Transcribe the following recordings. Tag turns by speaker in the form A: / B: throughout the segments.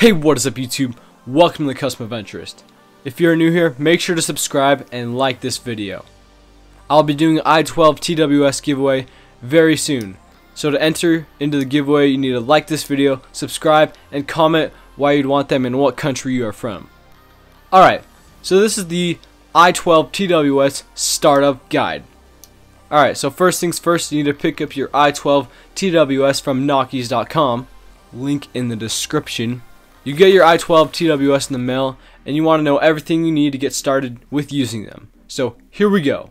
A: Hey, what is up YouTube? Welcome to the Custom Adventurist. If you're new here, make sure to subscribe and like this video. I'll be doing i12 TWS giveaway very soon. So to enter into the giveaway, you need to like this video, subscribe, and comment why you'd want them and what country you are from. Alright, so this is the i12 TWS Startup Guide. Alright, so first things first, you need to pick up your i12 TWS from Knockies.com. Link in the description. You get your i12 TWS in the mail, and you want to know everything you need to get started with using them. So here we go.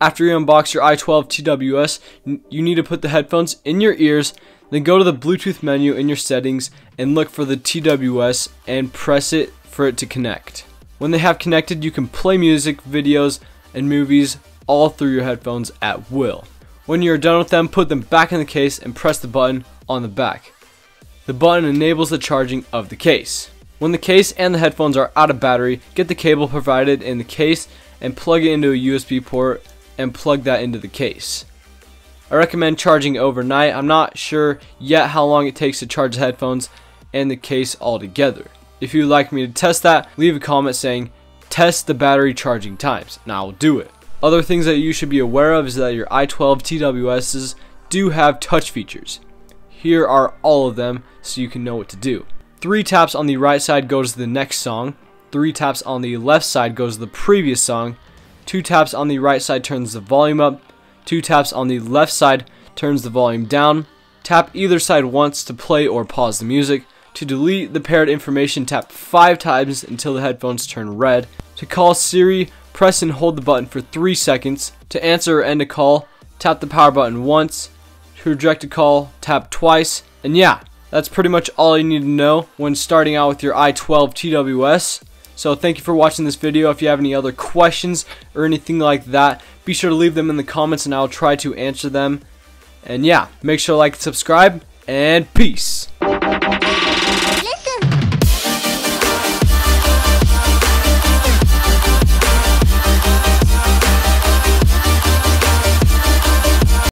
A: After you unbox your i12 TWS, you need to put the headphones in your ears, then go to the Bluetooth menu in your settings and look for the TWS and press it for it to connect. When they have connected, you can play music, videos, and movies all through your headphones at will. When you're done with them, put them back in the case and press the button on the back. The button enables the charging of the case. When the case and the headphones are out of battery, get the cable provided in the case and plug it into a USB port and plug that into the case. I recommend charging overnight. I'm not sure yet how long it takes to charge the headphones and the case altogether. If you'd like me to test that, leave a comment saying test the battery charging times and I will do it. Other things that you should be aware of is that your i12 TWSs do have touch features. Here are all of them so you can know what to do. Three taps on the right side goes to the next song. Three taps on the left side goes to the previous song. Two taps on the right side turns the volume up. Two taps on the left side turns the volume down. Tap either side once to play or pause the music. To delete the paired information, tap 5 times until the headphones turn red. To call Siri, press and hold the button for 3 seconds. To answer or end a call, tap the power button once. To reject a call, tap twice. And yeah, that's pretty much all you need to know when starting out with your i12 TWS. So thank you for watching this video. If you have any other questions or anything like that, be sure to leave them in the comments and I'll try to answer them. And yeah, make sure to like and subscribe, and peace.